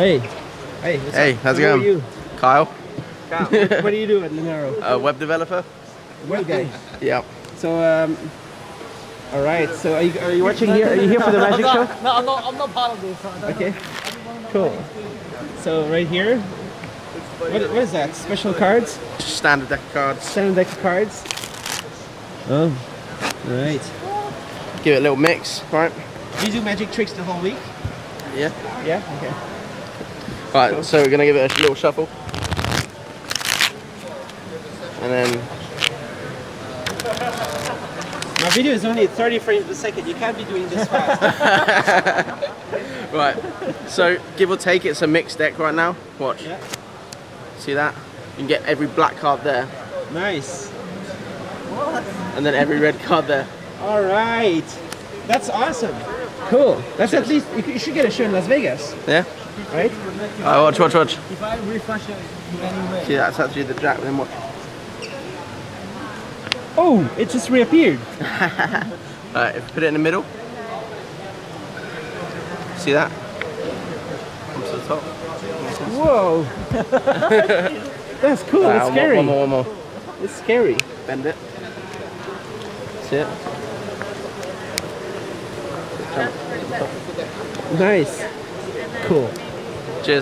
Hey. Hey. What's Hey, up? how's it Who are going? you? Kyle, Kyle, what, what do you do at Linaro? a web developer. Well, guy. Yeah. So, um, all right. So, are you, are you watching here? Are you here for the magic show? No, I'm not. I'm not part of this. so I Okay. Cool. So, right here. What, what is that? Special cards? Standard deck of cards. Standard deck of cards? Oh. Right. Give it a little mix, right? Do you do magic tricks the whole week? Yeah. Yeah. Okay. Right. So we're gonna give it a little shuffle, and then My video is only 30 frames per second. You can't be doing this fast. right. So give or take, it's a mixed deck right now. Watch. yeah. See that? You can get every black card there, Nice. What? and then every red card there. All right. That's awesome. Cool. That's at least you, you should get a show in Las Vegas, Yeah. right? Alright, watch, watch, watch. If I refresh it in any way. See, that's actually the jack. Then watch. Oh, it just reappeared. Alright, if you put it in the middle. See that? Come to the top. Whoa. That's cool. Alright, That's one more, scary. one more, one more. It's scary. Bend it. See it? Nice. Cool. Cheers.